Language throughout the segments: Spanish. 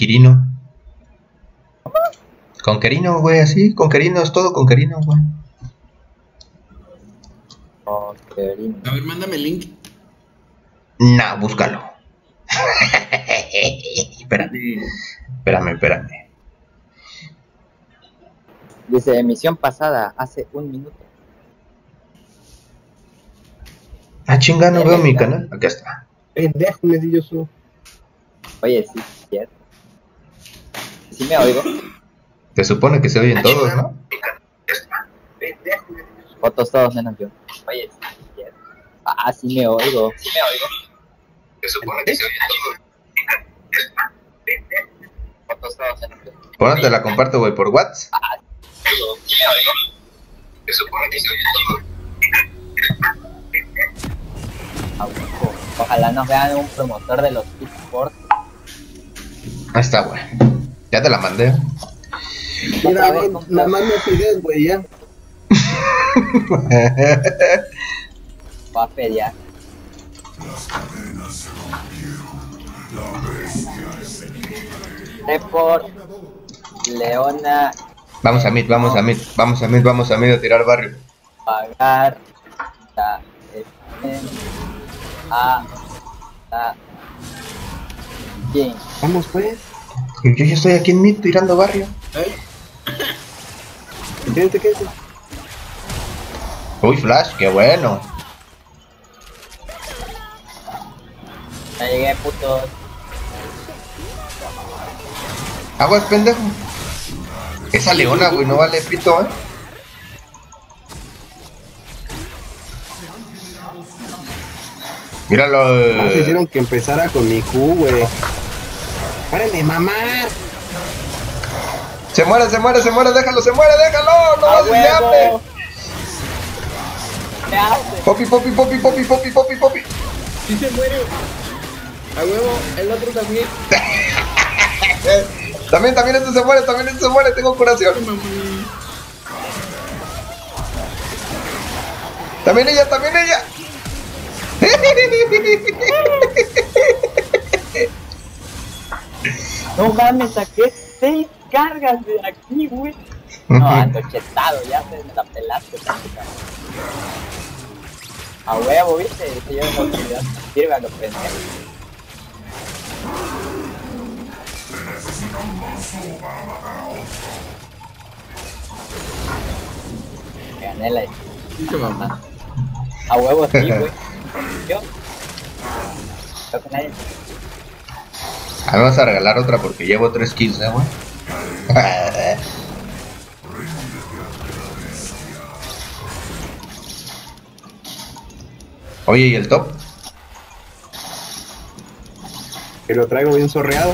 Quirino. Con Querino, güey, así. Con Querino es todo con Querino, güey. Oh. A ver, mándame el link. Nah, búscalo. espérame, espérame, espérame. Dice emisión pasada, hace un minuto. Ah, chinga, no veo mi canal. Acá está. Pendejo, me di yo su. Oye, sí. ¿Sí me oigo? Se supone que se oyen todos, ¿no? Fotos todos menos yo. Oye. Ah, sí me oigo. Sí me oigo. Se supone que se oyen Fotos todos menos yo. todos. ¿Por dónde la comparto, güey? ¿Por WhatsApp? Sí me oigo. Se supone que se oyen Ah, ojo. Ojalá nos vean un promotor de los esports. Ahí está, güey. Ya te la mandé. Mira, güey, nada más me pides, güey, ya. Va a feriar. Report, Leona, Vamos a mid, vamos a mid, vamos a mid, vamos a mid a tirar barrio. pagar la a la Jin. Vamos, pues. Yo ya estoy aquí en mid tirando barrio. Ay, ¿Entiendes qué es? Uy, Flash, qué bueno. Ya llegué, putos. Aguas, pendejo. Esa leona, güey, no vale pito, eh. Míralo. Más hicieron que empezara con mi Q, güey. ¡Párenme, mamar! Se muere, se muere, se muere, déjalo, se muere, déjalo. No ¡A vas a. Popi, popi, popi, popi, popi, popi, popi. sí se muere. A huevo, el otro también. También, también este se muere, también este se muere, tengo curación. También ella, también ella. No mames, saqué seis cargas de aquí, güey. No, ando chetado, ya se me la pelaste, prácticamente. A huevo, viste, se lleva la oportunidad. Sirve a los pendejos. Gané la Pinche mamá. A huevo, sí, güey. Yo. Creo que nadie. A mí me vas a regalar otra porque llevo tres kills, eh, güey. Oye, ¿y el top? Que lo traigo bien sorreado.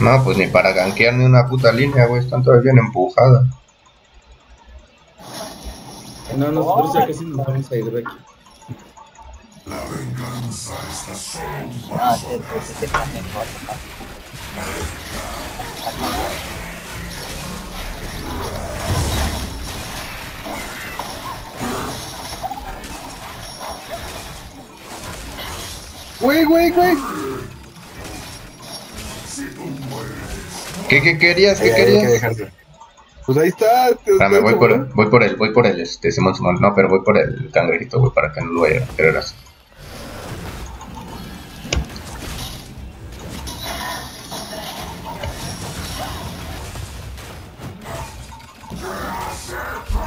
No, pues ni para gankear ni una puta línea, güey. Están todas bien empujadas. No, nosotros ya casi nos vamos a ir de aquí. No, sí, sí, sí, sí, está mejor. Güey, güey, güey. ¿Qué, qué querías? ¿Qué Eh, hay que querías? Pues ahí está. te- voy por, voy por el, voy por el, este, Simón Simón. No, pero voy por el cangrejito, güey, para que no lo vaya a querer hacer.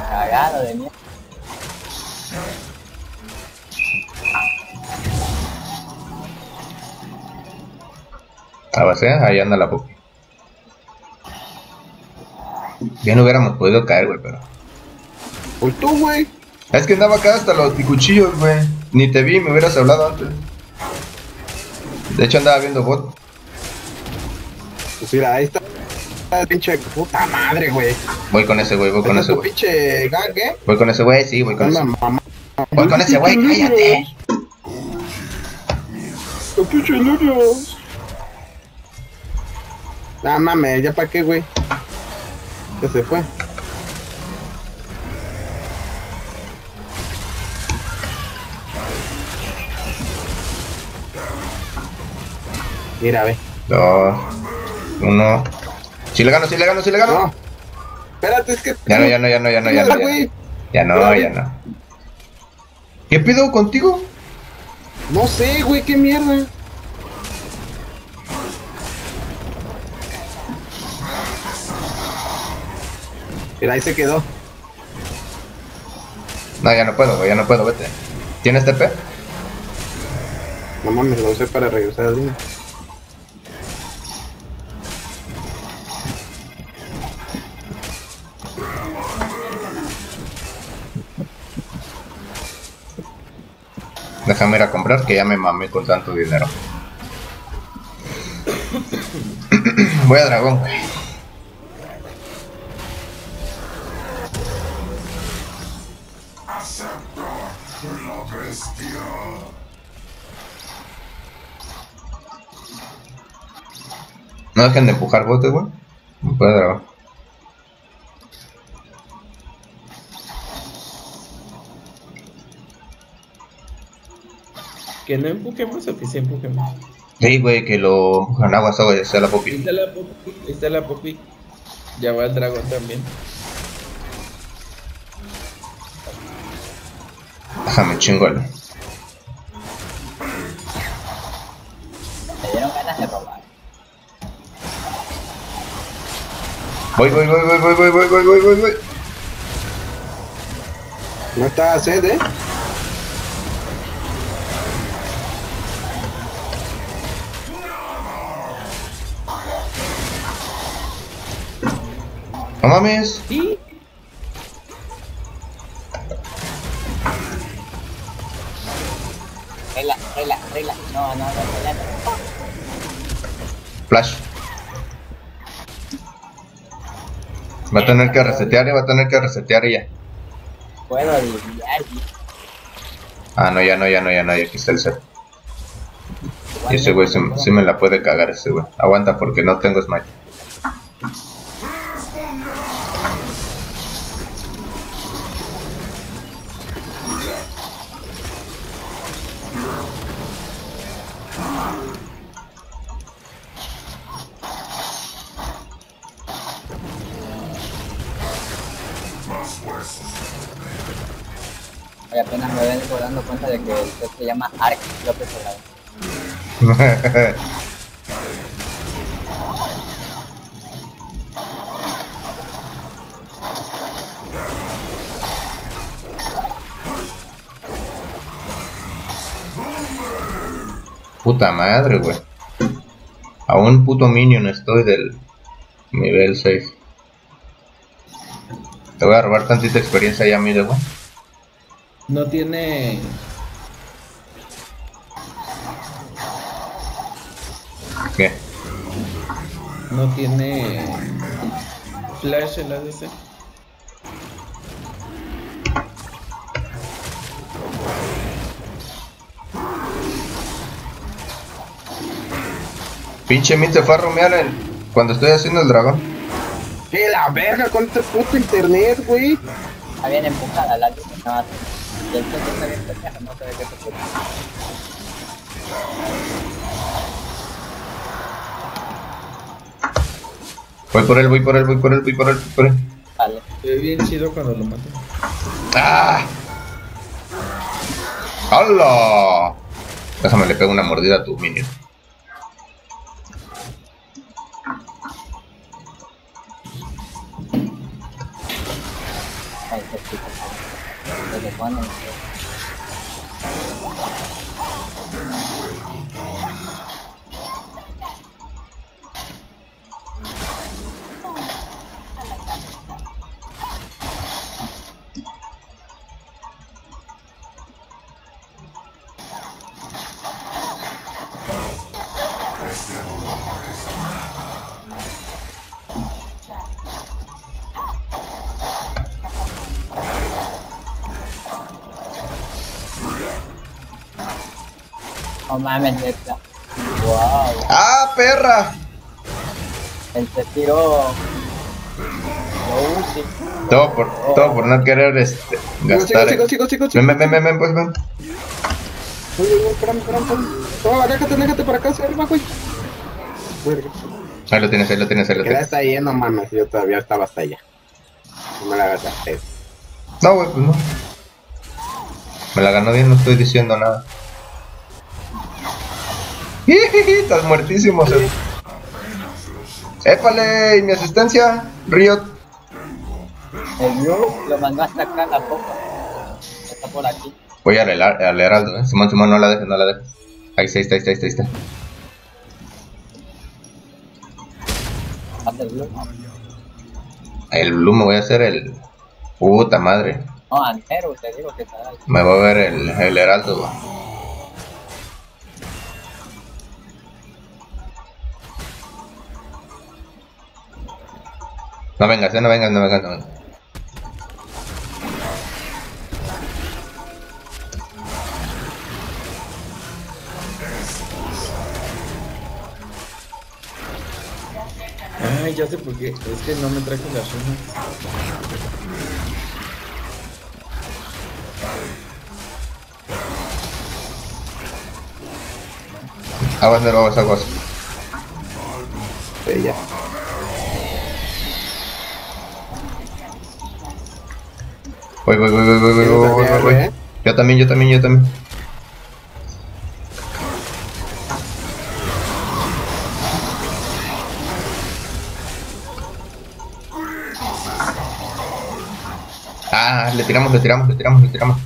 Cagado de mierda. A base, ahí anda la popi. Ya no hubiéramos podido caer, güey, pero. Pues tú, güey. Es que andaba acá hasta los picuchillos, güey. Ni te vi, me hubieras hablado antes. De hecho andaba viendo bot. Pues mira, ahí está. Pinche puta madre, güey. Voy con ese güey, voy con Ese güey. pinche gag, ¿eh? Voy con ese güey, sí, voy con ese. Mamá. Voy con ese güey, cállate. Tu pinche. Ah, mames, ¿ya para qué, güey? Ya se fue. Mira, ve. Dos. Uno. Si le gano, si le gano, si le gano. No. Espérate, es que. Ya no, ya no, ya no, ya no, ya no. Ya no, ya no. Ya no. ¿Qué pido contigo? No sé, güey, qué mierda. Mira, ahí se quedó. No, ya no puedo, güey, ya no puedo, vete. ¿Tienes TP? No mames, lo usé para regresar al línea. Déjame ir a comprar que ya me mamé con tanto dinero. Voy a dragón, güey. No dejen de empujar botes, güey. No puede dragón. Que no empujemos o que sí empujemos. Sí, güey, que lo empujan agua, agua, sea la popi. está la ahí está la Poppy. Ya va el dragón también. Chingón. Me dieron ganas de robar. Voy, voy, voy, voy, voy, voy, voy, voy, voy, voy, voy. No está sed, eh. No mames. Sí. No, no, no, no. Flash. Va a tener que resetear y va a tener que resetear ella. Puedo desviar y Ah, no, ya no, ya no, ya no, ya aquí está el set. Y ese güey sí, sí me la puede cagar ese güey. Aguanta porque no tengo smite. Hoy apenas me vengo dando cuenta de que set se llama Ark López Obrador. Puta madre, güey. A un puto minion estoy del nivel 6. Te voy a robar tantita experiencia ya, mire, güey. No tiene. ¿Qué? No tiene. Flash el ADC. Pinche Mit se fue a romear el... cuando estoy haciendo el dragón. ¡Qué la verga! con este puto internet, güey? Está bien empujada la luz. No, y el está bien pendejo, no se ve que se. Voy por él, voy por él, voy por él, voy por él, voy por él. Vale. Se ve bien chido cuando lo matan. ¡Ah! ¡Hala! Déjame le pego una mordida a tu minion. one. No mames, neta. Wow. ¡Ah, perra! Él se tiró. Todo por, todo por no querer este, gastar. Chicos, chicos, chicos, chicos. Ven, ven, ven, ven, pues ven. Oye, oye, espérame, espérame, espérame. No, aléjate, aléjate para acá, hacia arriba, güey. Ahí lo tienes, ahí lo tienes, ahí lo tienes. hasta ahí, no mames, yo todavía estaba hasta allá. No me la hacer. No, güey, pues no. Me la ganó bien, no estoy diciendo nada. Estás muertísimo, Seth. ¡Épale! ¿Y mi asistencia? Riot. El Blue lo mandó hasta acá la poca. Está por aquí. Voy al, al Heraldo, eh. Simón, Simón, no la dejes, no la dejes. Ahí está, ahí está, ahí está, ahí está. El Blue. El Blue me voy a hacer el. Puta madre. No, te digo que está. Me voy a ver el, el Heraldo, güey. No vengas, eh, no vengas, no vengas, no vengas. Ay, ya sé por qué. Es que no me trajo las runas. Aguas, aguas, aguas. Ya. Voy, voy, voy, voy, voy, voy, voy, voy, voy, voy. Yo también, yo también, yo también. Ah, le tiramos, le tiramos, le tiramos, le tiramos.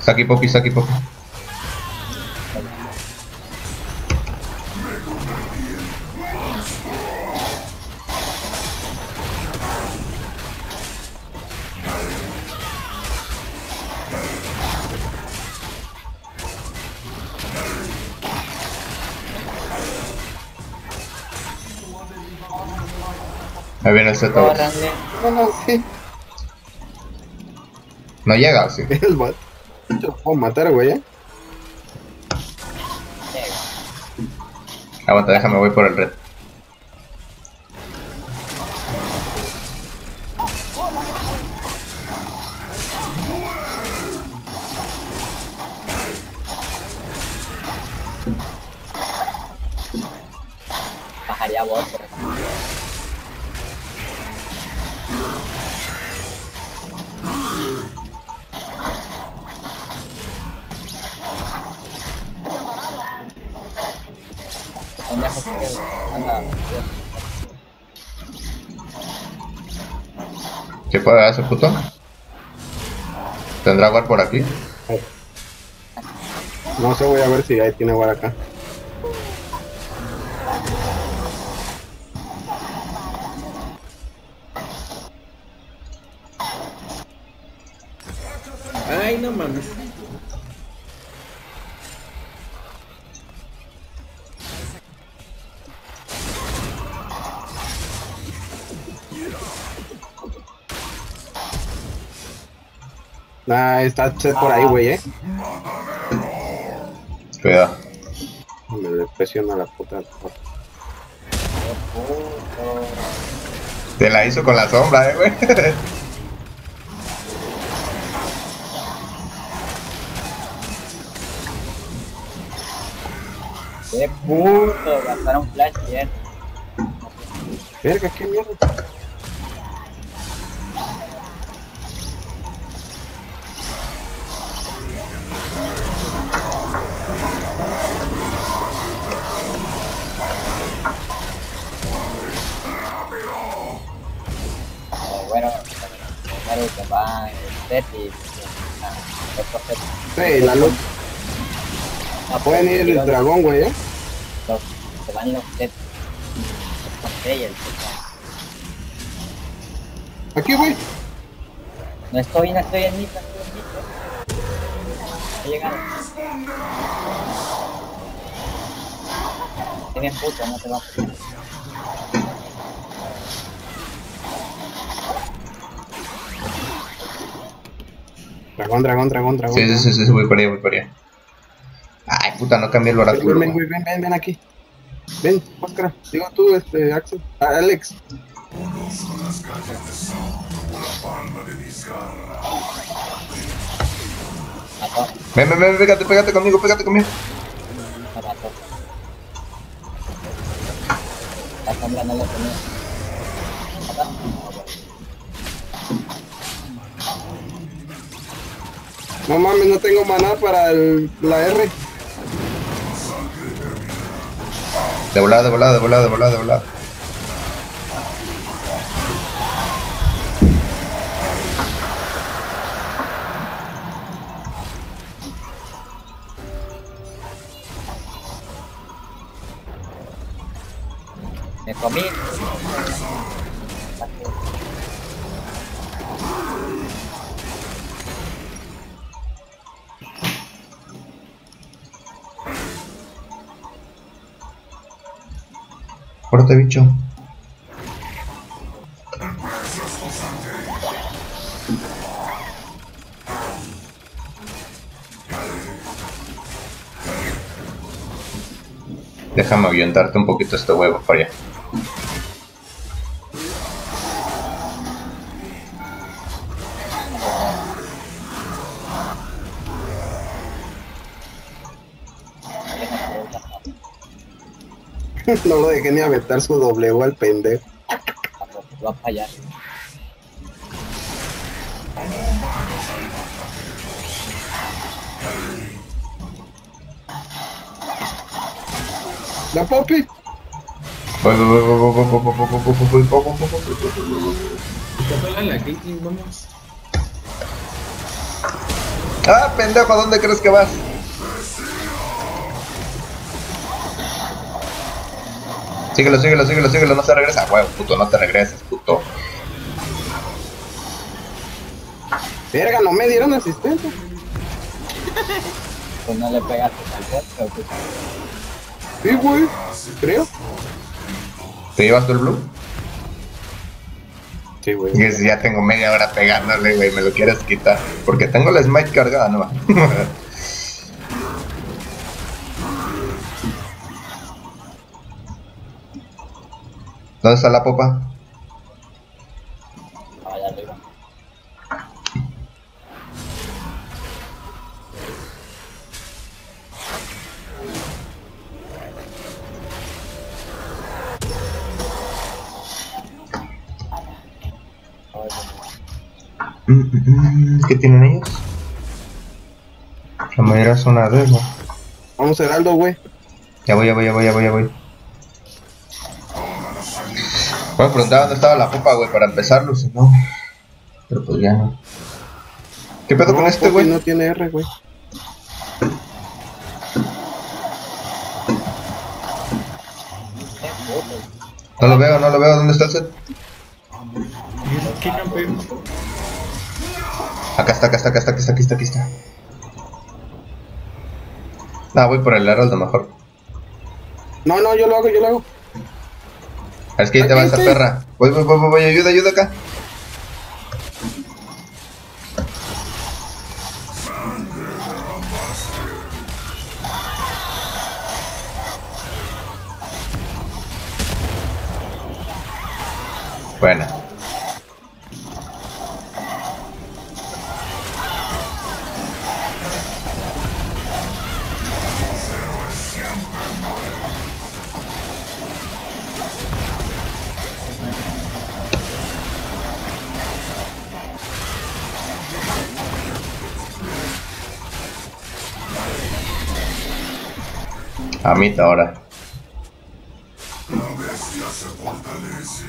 Saki Poppy, Saki Poppy. Ahí viene el Z. No, no, sí. No llega, sí. El bot. Lo puedo matar, güey, eh. Aguanta, déjame, voy por el red. ¿Qué puede hacer, puto? ¿Tendrá guard por aquí? No sé, voy a ver si ahí tiene guard acá. Está por ahí, güey, eh. Cuidado. Me le presiona la puta. Te la hizo con la sombra, eh, güey. Qué puto, gastaron flash bien. Verga, qué mierda. Sí, la luz. No, Pueden ir el dragón, güey, eh. se van los sets. Ok, el set. Aquí, güey. No estoy, no estoy en no estoy en. He llegado. Bien puto, no te va a Dragón, dragón, dragón, dragón. Sí, sí, sí, sí, voy para allá, voy para allá. Ay, puta, no cambié el Ven, oráculo. ven, ven, ven, ven, ven aquí. Ven, Oscar. Digo tú, este, Axel. Ah, Alex. Ven, ven, ven, pégate, pégate conmigo, pégate conmigo. me mató. La sombra no lo tenía. No mames, no tengo maná para el, la R. De volada, de volada, de volada, de volada, de volada. Me comí. Corte, bicho. Déjame ahuyentarte un poquito este huevo para allá. no lo dejé ni aventar su W al pendejo. Va a fallar. La popi. Ah, pendejo, ¿a dónde crees que vas? Síguelo, síguelo, síguelo, síguelo, no se regresa. Huevo, puto, no te regreses, puto. Verga, no me dieron asistencia. Pues no le pegaste al pues. Sí, güey. Creo. ¿Te llevas tú el blue? Sí, güey. Y es- ya tengo media hora pegándole, güey, me lo quieres quitar. Porque tengo la smite cargada, ¿no? ¿Dónde está la popa? Allá arriba. Mm, mm, mm, ¿Qué tienen ellos? La mayoría son a ¿no? Vamos, Heraldo, güey. Ya voy, ya voy, ya voy, ya voy, ya voy. Bueno, preguntaba dónde estaba la popa, güey, para empezarlo, si no. Pero pues ya no. ¿Qué pedo con este, güey? No tiene R, güey. No lo veo, no lo veo. ¿Dónde está el set? Acá está, acá está, acá está, aquí está, aquí está, aquí está. Ah, voy por el Heraldo mejor. No, no, yo lo hago, yo lo hago. Es que ahí te va esa perra. Voy, voy, voy, voy, ayuda, ayuda acá. Buena. A mí ahora. La bestia se fortalece.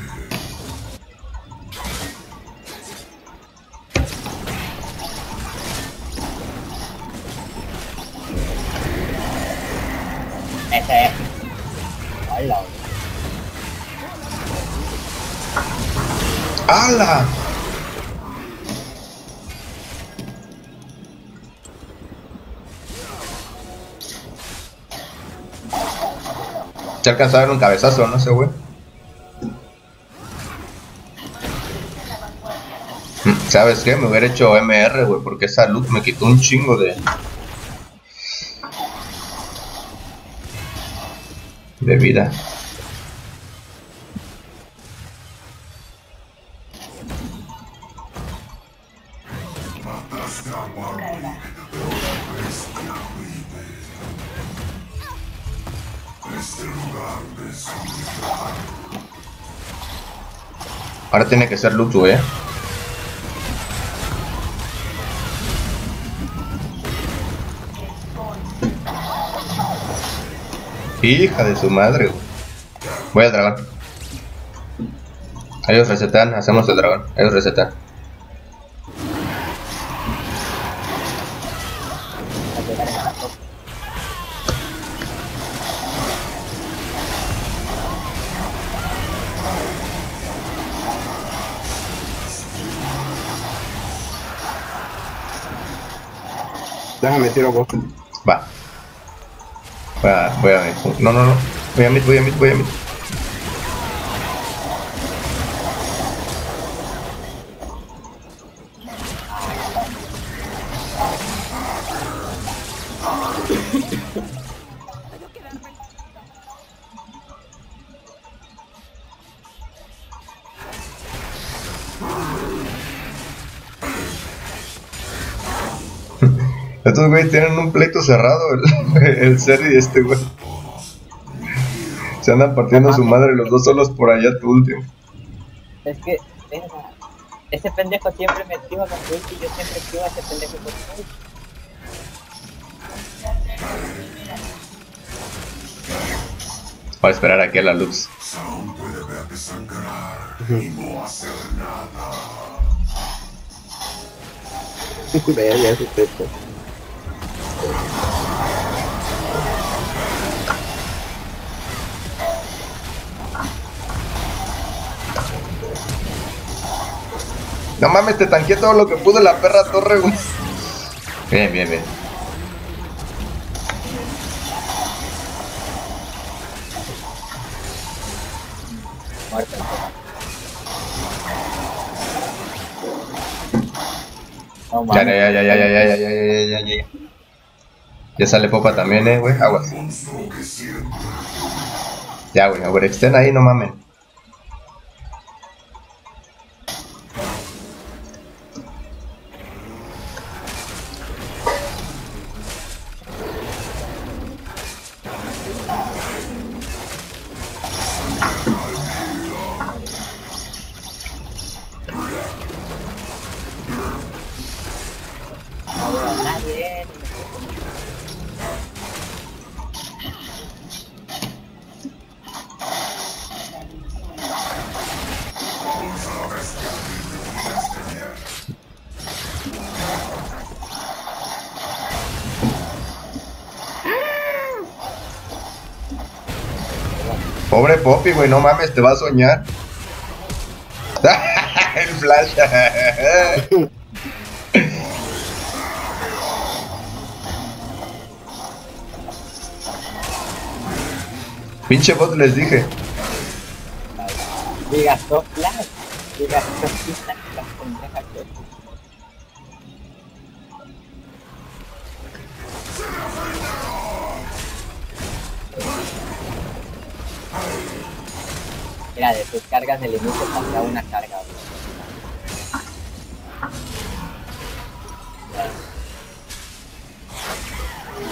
Ese es. ¡Hala! ¡Hala! Se alcanza a dar un cabezazo, no sé, güey. Mm. ¿Sabes qué? Me hubiera hecho MR, güey, porque esa luz me quitó un chingo de... De vida. Ahora tiene que ser Lutu, eh. Hija de su madre. Voy al dragón. Ellos resetan, hacemos el dragón. Ellos resetan. Déjame tiro vos. Va. Voy a, voy a mid. No, no, no. Voy a mid, voy a mid, voy a mid. Tienen un pleito cerrado, el, el ser y este güey. Se andan partiendo su madre los dos solos por allá tu último. Es que, verga, ese pendejo siempre me esquiva con ulti y yo siempre esquivo a ese pendejo con su ulti. Para esperar aquí a la luz. Su techo. No mames, te tanqueé todo lo que pude la perra torre, güey. Bien, bien, bien. No Ya, mames. ya, ya, ya, ya, ya, ya, ya, ya, ya, ya, ya. Ya sale popa también, eh, güey. Aguas. Ya, güey, overextend ahí, no mamen. Poppy, güey, no mames, te va a soñar. El flash. Pinche bot les dije. Y gastó flash. Flash. Mira, de tus cargas del inicio pasaba una carga.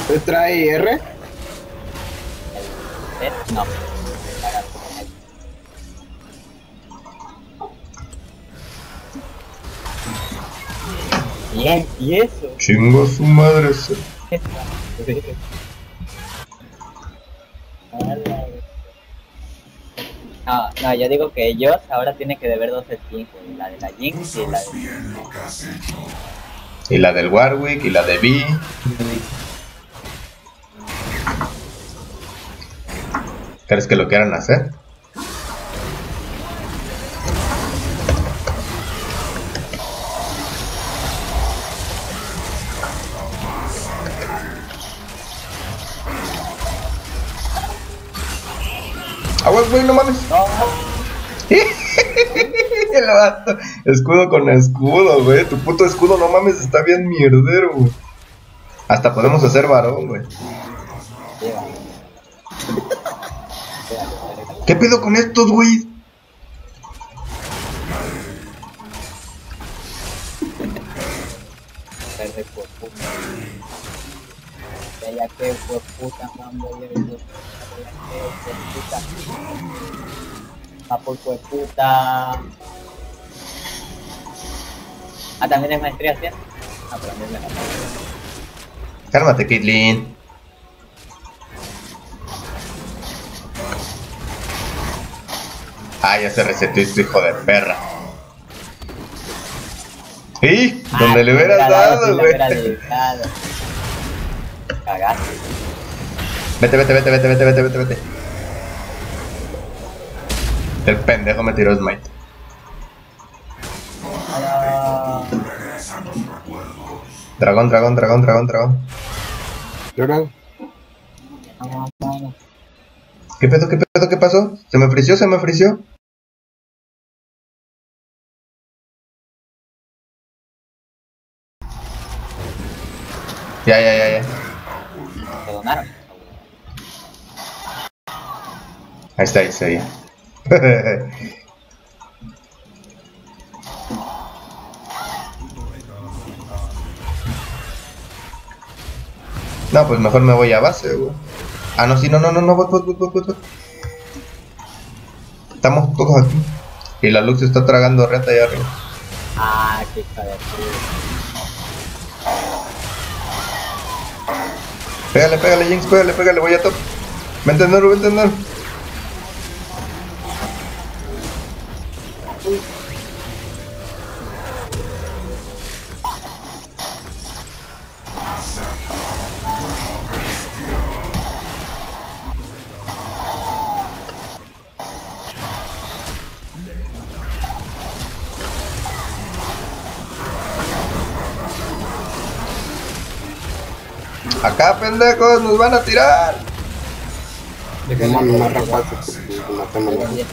¿Usted trae R? ¿Eh? No. Bien, ¿y eso? Chingo su madre. se- No, no, yo digo que ellos ahora tienen que deber dos skins, güey, la de la Jinx y la de... Y la del Warwick y la de B. ¿Crees que lo quieran hacer? Güey, no mames. No. Escudo con escudo, güey. Tu puto escudo, no mames, está bien mierdero, güey. Hasta podemos hacer varón, güey. ¿Qué pedo con estos, güey? Ella que fue puta, mambo, y. Va por fue puta. Ah, también es maestría, ¿sí? Ah, pero a mí me Cálmate, Caitlyn. Ah, ya se resetó este hijo de perra. Sí, donde le hubieras dado, güey. Cagaste. Vete, vete, vete, vete, vete, vete, vete, vete. El pendejo me tiró smite. Dragón, dragón, dragón, dragón, dragón. Vamos. ¿Qué pedo, qué pedo, qué pasó? ¿Se me frició, se me frició? Ya, ya, ya, ya. ¿Te donaron? Ahí está, ahí está, ya. No, pues mejor me voy a base, güey. Ah, no, sí, no, no, no, no, bot, bot, bot, bot, bot. Estamos todos aquí. Y la luz se está tragando reta allá arriba. Ah, qué. Pégale, pégale, Jinx, pégale, pégale, voy a top. Vente, Noru, vente, Noru. Acá, pendejos, nos van a tirar. Dejemos más rapaces porque